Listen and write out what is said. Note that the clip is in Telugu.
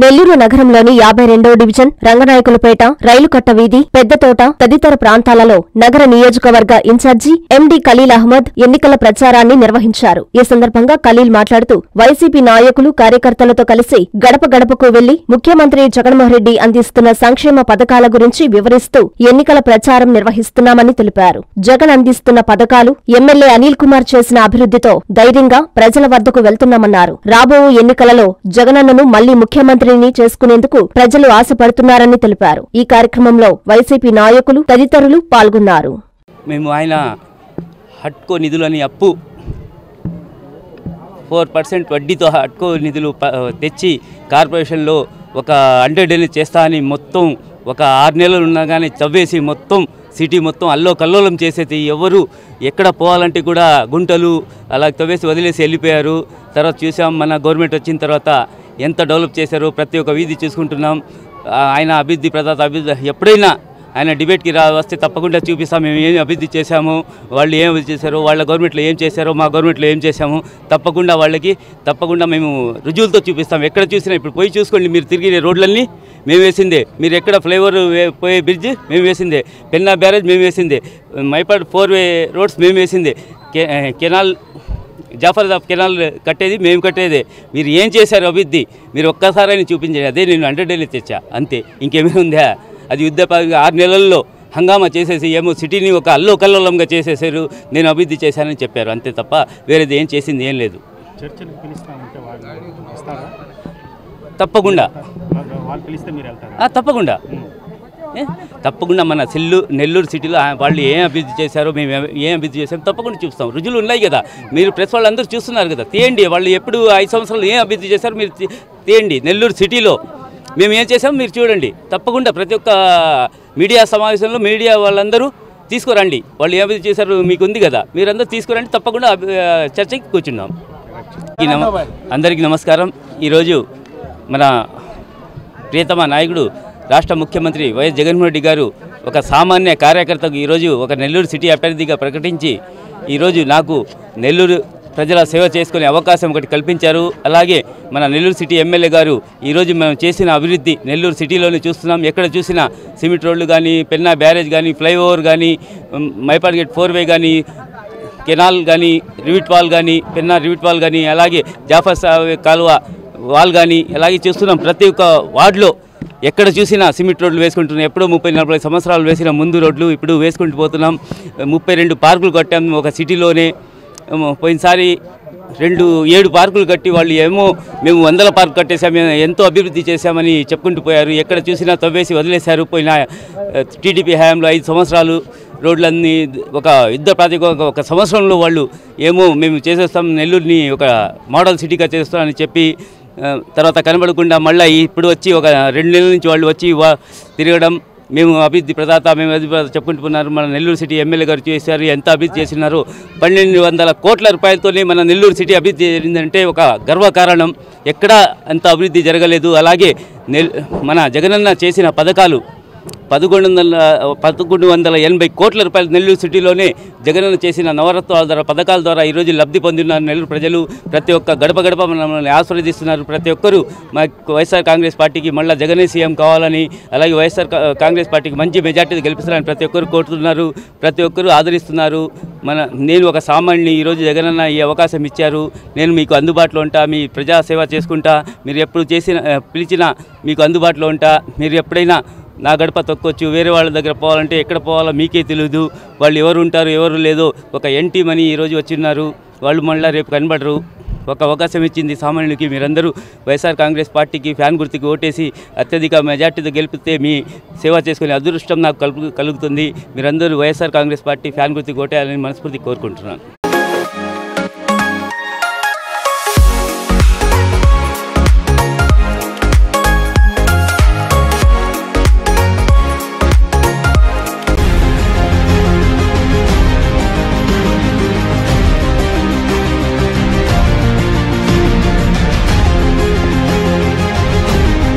నెల్లూరు నగరంలోని యాభై రెండో డివిజన్ రంగనాయకులపేట రైలు కట్ట వీధి పెద్దతోట తదితర ప్రాంతాలలో నగర నియోజకవర్గ ఇన్ఛార్జి ఎండి ఖలీల్ అహ్మద్ ఎన్నికల ప్రచారాన్ని నిర్వహించారు. ఈ సందర్భంగా ఖలీల్ మాట్లాడుతూ వైసీపీ నాయకులు కార్యకర్తలతో కలిసి గడప గడపకు వెళ్ళి ముఖ్యమంత్రి జగన్మోహన్ రెడ్డి అందిస్తున్న సంక్షేమ పథకాల గురించి వివరిస్తూ ఎన్నికల ప్రచారం నిర్వహిస్తున్నామని తెలిపారు. జగన్ అందిస్తున్న పథకాలు ఎమ్మెల్యే అనిల్ కుమార్ చేసిన అభివృద్ధితో ధైర్యంగా ప్రజల వద్దకు వెళ్తున్నామన్నారు. రాబో ఎన్నికలలో జగనన్నను మళ్ళీ ముఖ్యమంత్రి ముఖ్యమంత్రిని చేసుకునేందుకు ప్రజలు ఆశపడుతున్నారని తెలిపారు. ఈ కార్యక్రమంలో వైసీపీ నాయకులు తదితరులు పాల్గొన్నారు. మేము ఆయన హట్కో నిధులని అప్పు ఫోర్ పర్సెంట్ వడ్డీతో హట్కో నిధులు ప- తెచ్చి కార్పొరేషన్లో ఒక హండ్రెడ్ అనేది చేస్తా అని మొత్తం ఒక ఆరు నెలలు ఉన్నా కానీ చవ్వేసి మొత్తం సిటీ మొత్తం అల్లో కల్లోలం చేసేది ఎవరు? ఎక్కడ పోవాలంటే కూడా గుంటలు అలా తవ్వేసి వదిలేసి వెళ్ళిపోయారు. తర్వాత చూసాం మన గవర్నమెంట్ వచ్చిన తర్వాత ఎంత డెవలప్ చేశారో ప్రతి ఒక్క వీధి చూసుకుంటున్నాం. ఆయన అభివృద్ధి ప్రదాత అభివృద్ధి ఎప్పుడైనా ఆయన డిబేట్కి రా వస్తే తప్పకుండా చూపిస్తాం. మేము ఏం అభివృద్ధి చేశాము వాళ్ళు ఏం అభివృద్ధి చేశారో వాళ్ళ గవర్నమెంట్లో ఏం చేశారో మా గవర్నమెంట్లో ఏం చేశాము తప్పకుండా వాళ్ళకి తప్పకుండా మేము రుజువులతో చూపిస్తాం. ఎక్కడ చూసినా ఇప్పుడు పోయి చూసుకోండి మీరు తిరిగి రోడ్లన్నీ మేము వేసిందే. మీరు ఎక్కడ ఫ్లైఓవర్ పోయే బ్రిడ్జ్ మేము వేసిందే. పెన్నా బ్యారేజ్ మేము వేసిందే. మైపాడ్ ఫోర్ వే రోడ్స్ మేము వేసిందే. కెనాల్ జాఫర్ కెనాల్ కట్టేది మేము కట్టేదే. మీరు ఏం చేశారు అభివృద్ధి? మీరు ఒక్కసారైనా చూపించండి. అదే నేను హండ్రెడ్ డేలు తెచ్చా. అంతే. ఇంకేమీ ఉందా? అది యుద్ధ ఆరు నెలల్లో హంగామా చేసేసి ఏమో సిటీని ఒక అల్లో కల్లోలంగా చేసేసారు. నేను అభివృద్ధి చేశానని చెప్పారు. అంతే తప్ప వేరేది ఏం చేసింది ఏం లేదు. తప్పకుండా. తప్పకుండా? తప్పకుండా మన సెల్లు నెల్లూరు సిటీలో వాళ్ళు ఏం అభివృద్ధి చేశారో మేము ఏ- ఏం అభివృద్ధి చేశారో తప్పకుండా చూస్తాం రుజువులు ఉన్నాయి కదా. మీరు ప్రెస్ వాళ్ళందరూ చూస్తున్నారు కదా. తీయండి వాళ్ళు ఎప్పుడు ఐదు సంవత్సరాలు ఏం అభివృద్ధి చేశారో మీరు తీయండి. నెల్లూరు సిటీలో మేము ఏం చేసామో మీరు చూడండి. తప్పకుండా ప్రతి ఒక్క మీడియా సమావేశంలో మీడియా వాళ్ళందరూ తీసుకురండి. వాళ్ళు ఏం అభివృద్ధి చేశారు మీకు ఉంది కదా. మీరందరూ తీసుకురండి. తప్పకుండా చర్చకి కూర్చున్నాం. ఈ నమ అందరికీ నమస్కారం. ఈరోజు మన ప్రియతమ నాయకుడు రాష్ట్ర ముఖ్యమంత్రి వైఎస్ జగన్మోహన్ రెడ్డి గారు ఒక సామాన్య కార్యకర్తకు ఈరోజు ఒక నెల్లూరు సిటీ అభ్యర్థిగా ప్రకటించి ఈరోజు నాకు నెల్లూరు ప్రజల సేవ చేసుకునే అవకాశం ఒకటి కల్పించారు. అలాగే మన నెల్లూరు సిటీ ఎమ్మెల్యే గారు ఈరోజు మనం చేసిన అభివృద్ధి నెల్లూరు సిటీలోనే చూస్తున్నాం. ఎక్కడ చూసినా సిమెంట్ రోడ్లు కానీ పెన్నా బ్యారేజ్ కానీ ఫ్లైఓవర్ కానీ మైపాడ్ గేట్ ఫోర్ వే కానీ కెనాల్ కానీ రివిట్ వాల్ కానీ పెన్నా రివిట్ వాల్ కానీ అలాగే జాఫర్ సా- కాలువ వాల్ కానీ అలాగే చూస్తున్నాం. ప్రతి ఒక్క వార్డులో ఎక్కడ చూసినా సిమెంట్ రోడ్లు వేసుకుంటున్నాం ఎప్పుడో ముప్పై నలభై సంవత్సరాలు వేసిన ముందు రోడ్లు ఇప్పుడు వేసుకుంటూ పోతున్నాం. ముప్పై రెండు పార్కులు కట్టాం. ఒక సిటీలోనే పోయినసారి రెండు ఏడు పార్కులు కట్టి వాళ్ళు ఏమో మేము వందల పార్కు కట్టేసాము ఎంతో అభివృద్ధి చేశామని చెప్పుకుంటూ పోయారు. ఎక్కడ చూసినా తవ్వేసి వదిలేశారు. పోయిన టీడీపీ హయాంలో ఐదు సంవత్సరాలు రోడ్లన్నీ ఒక యుద్ధ ప్రాతిక ఒక సంవత్సరంలో వాళ్ళు ఏమో మేము చేసేస్తాం. నెల్లూరుని ఒక మోడల్ సిటీగా చేస్తామని చెప్పి తర్వాత కనబడకుండా మళ్ళీ ఇప్పుడు వచ్చి ఒక రెండు నెలల నుంచి వాళ్ళు వచ్చి తిరగడం మేము అభివృద్ధి ప్రదాత మేము అభివృద్ధి చెప్పుకుంటున్నారు. మన నెల్లూరు సిటీ ఎమ్మెల్యే గారు చేశారు ఎంత అభివృద్ధి చేసినారు. పన్నెండు వందల కోట్ల రూపాయలతోనే మన నెల్లూరు సిటీ అభివృద్ధి జరిగిందంటే ఒక గర్వకారణం ఎక్కడా అంత అభివృద్ధి జరగలేదు. అలాగే నెల్ మన జగనన్న చేసిన పథకాలు పదకొండు వందల పదకొండు వందల ఎనభై కోట్ల రూపాయలు నెల్లూరు సిటీలోనే జగనన్న చేసిన నవరత్వాల ద్వారా పథకాల ద్వారా ఈరోజు లబ్ధి పొందిస్తున్నారు నెల్లూరు ప్రజలు. ప్రతి ఒక్క గడప గడప మనల్ని ఆస్వాదిస్తున్నారు ప్రతి ఒక్కరూ మా వైఎస్ఆర్ కాంగ్రెస్ పార్టీకి మళ్ళీ జగనే సీఎం కావాలని అలాగే వైఎస్ఆర్ కాంగ్రెస్ పార్టీకి మంచి మెజార్టీ గెలిపిస్తారని ప్రతి ఒక్కరు కోరుతున్నారు. ప్రతి ఒక్కరూ ఆదరిస్తున్నారు. మన నేను ఒక సామాన్యుని ఈరోజు జగనన్న ఈ అవకాశం ఇచ్చారు. నేను మీకు అందుబాటులో ఉంటా మీ ప్రజాసేవ చేసుకుంటా. మీరు ఎప్పుడు చేసిన పిలిచినా మీకు అందుబాటులో ఉంటా. మీరు ఎప్పుడైనా నా గడప తొక్కొచ్చు వేరే వాళ్ళ దగ్గర పోవాలంటే ఎక్కడ పోవాలో మీకే తెలియదు వాళ్ళు ఎవరు ఉంటారు ఎవరు లేదో ఒక ఎన్టీ మనీ ఈరోజు వచ్చిన్నారు. వాళ్ళు మళ్ళీ రేపు కనబడరు. ఒక అవకాశం ఇచ్చింది సామాన్యులకి మీరందరూ. వైఎస్ఆర్ కాంగ్రెస్ పార్టీకి ఫ్యాన్ గుర్తుకి ఓటేసి అత్యధిక మెజార్టీతో గెలిపితే మీ సేవ చేసుకునే అదృష్టం నాకు కలుగుతుంది. మీరందరూ వైఎస్ఆర్ కాంగ్రెస్ పార్టీ ఫ్యాన్ గుర్తుకి ఓటేయాలని మనస్ఫూర్తి కోరుకుంటున్నాను.